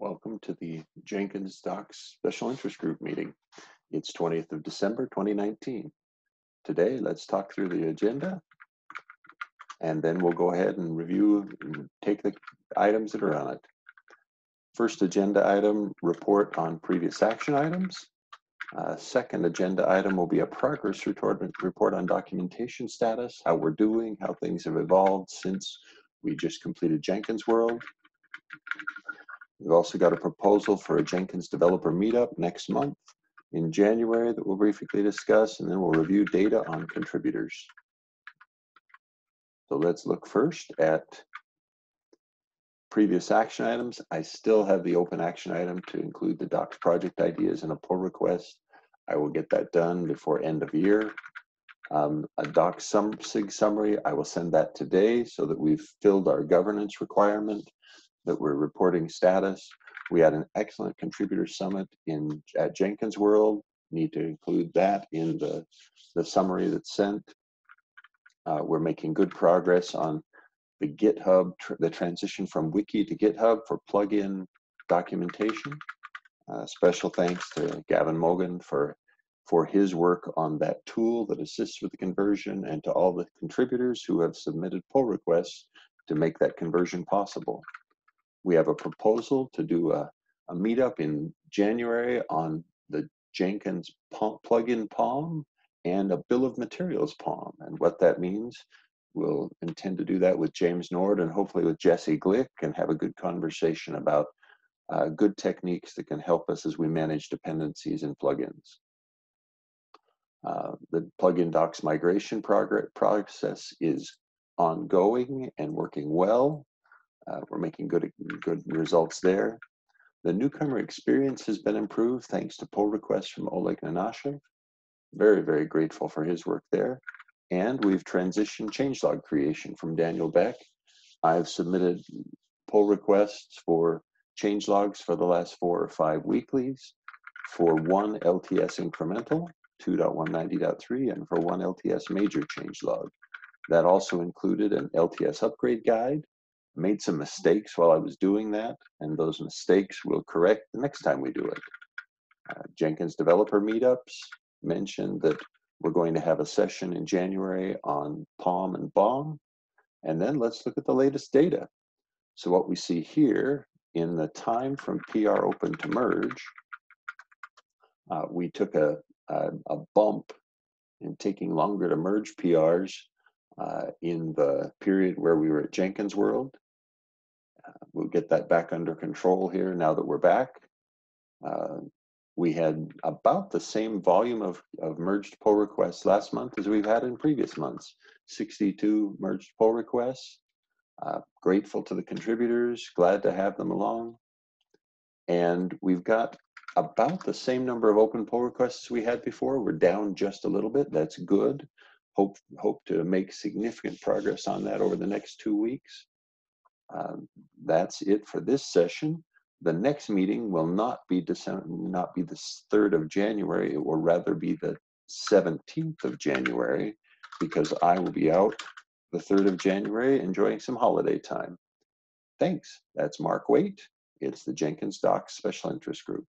Welcome to the Jenkins Docs Special Interest Group meeting. It's 20th of December 2019. Today, let's talk through the agenda and then we'll go ahead and review and take the items that are on it. First agenda item, report on previous action items. Uh, second agenda item will be a progress report, report on documentation status, how we're doing, how things have evolved since we just completed Jenkins World. We've also got a proposal for a Jenkins developer meetup next month in January that we'll briefly discuss, and then we'll review data on contributors. So let's look first at previous action items. I still have the open action item to include the docs project ideas in a pull request. I will get that done before end of year. Um, a doc sum sig summary, I will send that today so that we've filled our governance requirement that we're reporting status. We had an excellent contributor summit in at Jenkins World. Need to include that in the, the summary that's sent. Uh, we're making good progress on the GitHub, tr the transition from Wiki to GitHub for plugin documentation. Uh, special thanks to Gavin Mogan for for his work on that tool that assists with the conversion and to all the contributors who have submitted pull requests to make that conversion possible. We have a proposal to do a, a meetup in January on the Jenkins plugin POM and a bill of materials POM. And what that means, we'll intend to do that with James Nord and hopefully with Jesse Glick and have a good conversation about uh, good techniques that can help us as we manage dependencies and plugins. Uh, the plugin docs migration progress process is ongoing and working well. Uh, we're making good, good results there. The newcomer experience has been improved thanks to pull requests from Oleg Nenashev. Very, very grateful for his work there. And we've transitioned changelog creation from Daniel Beck. I've submitted pull requests for changelogs for the last four or five weeklies for one LTS incremental, 2.190.3, and for one LTS major changelog. That also included an LTS upgrade guide made some mistakes while I was doing that, and those mistakes we'll correct the next time we do it. Uh, Jenkins developer meetups mentioned that we're going to have a session in January on POM and BOM, and then let's look at the latest data. So what we see here in the time from PR open to merge, uh, we took a, a, a, bump in taking longer to merge PRs uh, in the period where we were at Jenkins World we'll get that back under control here now that we're back. Uh, we had about the same volume of, of merged pull requests last month as we've had in previous months. 62 merged pull requests. Uh, grateful to the contributors, glad to have them along. And we've got about the same number of open pull requests we had before. We're down just a little bit. That's good. Hope hope to make significant progress on that over the next two weeks. Um, that's it for this session. The next meeting will not be December, not be the 3rd of January. It will rather be the 17th of January because I will be out the 3rd of January enjoying some holiday time. Thanks. That's Mark Waite. It's the Jenkins Docs Special Interest Group.